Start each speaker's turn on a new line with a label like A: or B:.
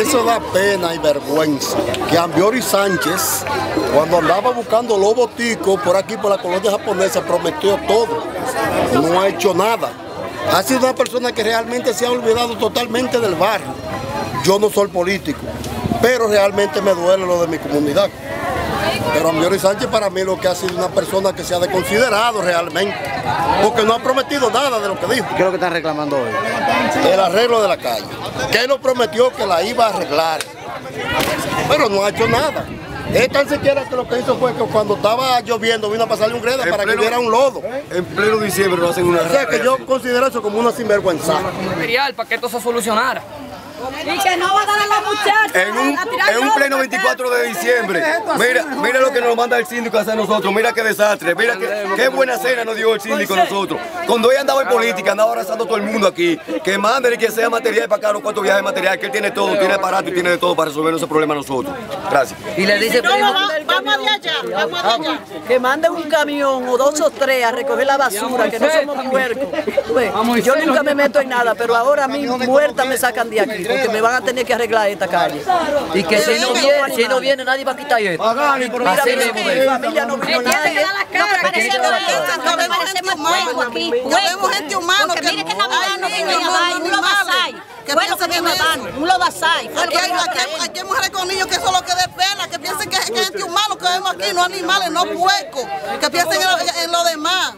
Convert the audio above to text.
A: Eso da pena y vergüenza que Ambiori Sánchez, cuando andaba buscando los boticos por aquí, por la colonia japonesa, prometió todo. No ha hecho nada. Ha sido una persona que realmente se ha olvidado totalmente del barrio. Yo no soy político, pero realmente me duele lo de mi comunidad. Pero Ambiori Sánchez para mí lo que ha sido una persona que se ha desconsiderado realmente, porque no ha prometido nada de lo que dijo.
B: ¿Qué es lo que están reclamando hoy?
A: El arreglo de la calle, que él lo prometió que la iba a arreglar, pero no ha hecho nada. Es tan siquiera que lo que hizo fue que cuando estaba lloviendo vino a pasarle un greda para que hubiera un lodo.
C: En pleno diciembre lo hacen una
A: O sea que yo considero eso como una sinvergüenza.
D: material para que esto se solucionara.
E: Y que no va a dar a la muchacha.
C: En un, en un pleno
E: para
C: 24 de diciembre. Mira, mira lo que nos manda el síndico a hacer nosotros. Mira qué desastre. Mira qué, qué buena cena nos dio el síndico a nosotros. Cuando ella andaba en política, andaba abrazando a todo el mundo aquí. Que manden y que sea material para acá los cuatro viajes de material. Que él tiene todo, tiene aparato y tiene de todo para resolver ese problema a nosotros. Gracias.
F: Y le dice,
E: No, no, va- vamos de allá, vamos de allá.
F: que manden un camión o dos o tres a recoger la basura, que no somos puercos. Pues, yo nunca me meto en nada, pero ahora a mí muerta me sacan de aquí, porque me van a tener que arreglar esta calle. Y que si no viene, si no viene nadie va a quitar esto.
E: Mira,
F: Así mismo
E: mi familia no vino nadie.
G: No, parecemos vemos gente humana aquí. Vemos gente humana. Porque mire que Navidad no vino a. Fue lo que a dar, un lobasay.
H: Aquí
G: que
H: hay, aquí, hay, mujeres con niños que eso es lo que dé pena, que piensen que, que es gente humana que vemos aquí, no animales, no puercos, que piensen en lo, en lo demás.